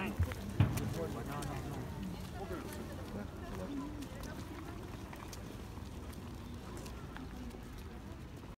Thanks.